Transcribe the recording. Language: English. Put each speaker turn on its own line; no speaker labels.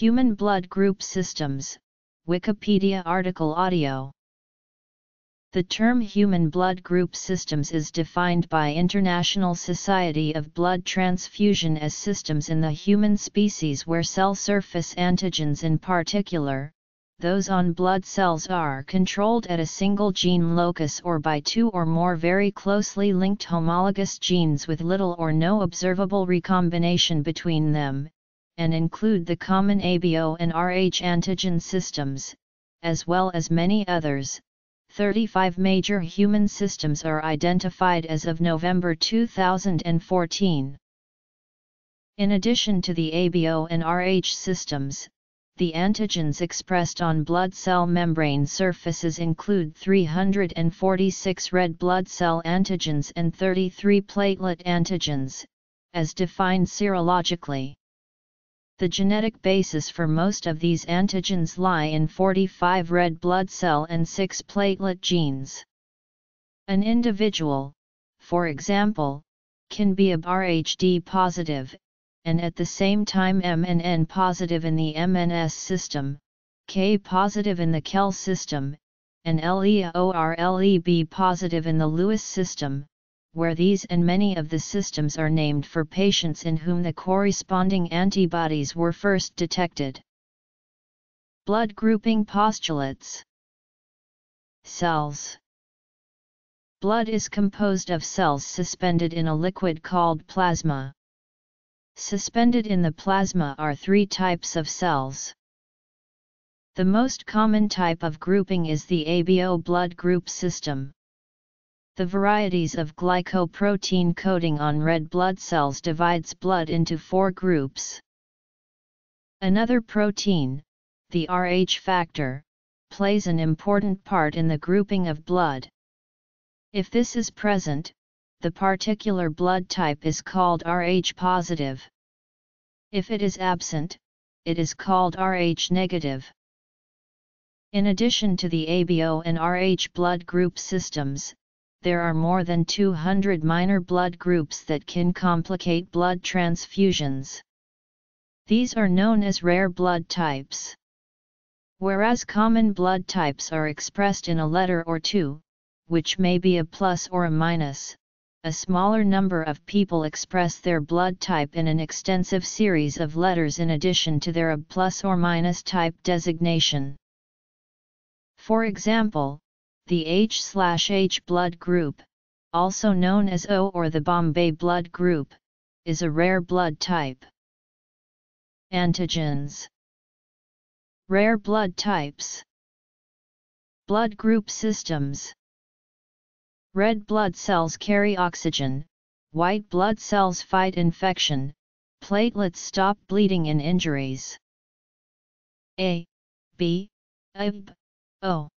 Human Blood Group Systems, Wikipedia article audio. The term human blood group systems is defined by International Society of Blood Transfusion as systems in the human species where cell surface antigens in particular, those on blood cells are controlled at a single gene locus or by two or more very closely linked homologous genes with little or no observable recombination between them, and include the common ABO and RH antigen systems, as well as many others. 35 major human systems are identified as of November 2014. In addition to the ABO and RH systems, the antigens expressed on blood cell membrane surfaces include 346 red blood cell antigens and 33 platelet antigens, as defined serologically. The genetic basis for most of these antigens lie in 45 red blood cell and 6 platelet genes. An individual, for example, can be a RHD positive and at the same time MNN positive in the MNS system, K positive in the KEL system, and LEOR-LEB positive in the Lewis system, where these and many of the systems are named for patients in whom the corresponding antibodies were first detected. Blood grouping postulates Cells Blood is composed of cells suspended in a liquid called plasma. Suspended in the plasma are three types of cells. The most common type of grouping is the ABO blood group system. The varieties of glycoprotein coating on red blood cells divides blood into four groups. Another protein, the Rh factor, plays an important part in the grouping of blood. If this is present, the particular blood type is called Rh positive. If it is absent, it is called Rh negative. In addition to the ABO and Rh blood group systems, there are more than 200 minor blood groups that can complicate blood transfusions. These are known as rare blood types. Whereas common blood types are expressed in a letter or two, which may be a plus or a minus, a smaller number of people express their blood type in an extensive series of letters in addition to their A plus or minus type designation. For example, the H/H blood group, also known as O or the Bombay blood group, is a rare blood type. Antigens Rare blood types Blood group systems Red blood cells carry oxygen, white blood cells fight infection, platelets stop bleeding in injuries. A, B, O.